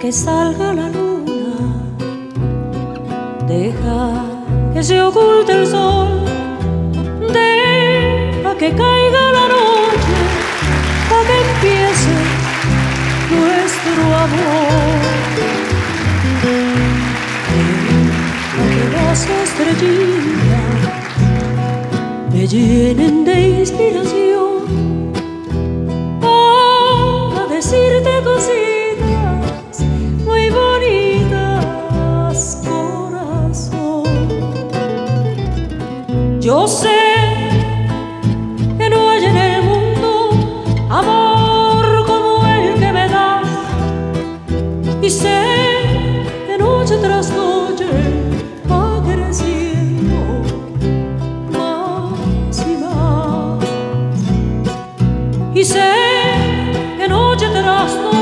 que salga la luna, deja que se oculte el sol, deja que caiga la noche, para que empiece nuestro amor. Deja que las estrellitas me llenen de inspiración Yo sé que no hay en el mundo amor como el que me das. Y sé que noche tras noche va creciendo más y más. Y sé que noche tras noche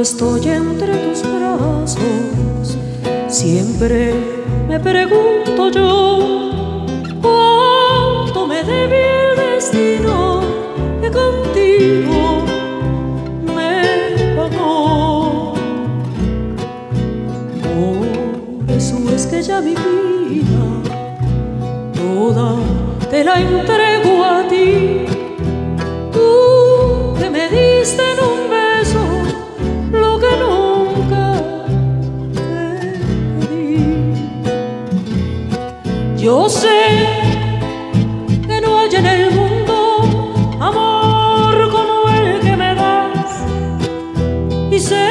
Estoy entre tus brazos, siempre me pregunto yo, ¿cuánto me debe el destino que contigo me pagó? Por eso es que ya mi vida toda te la entrego que no hay en el mundo amor como el que me das. Y sé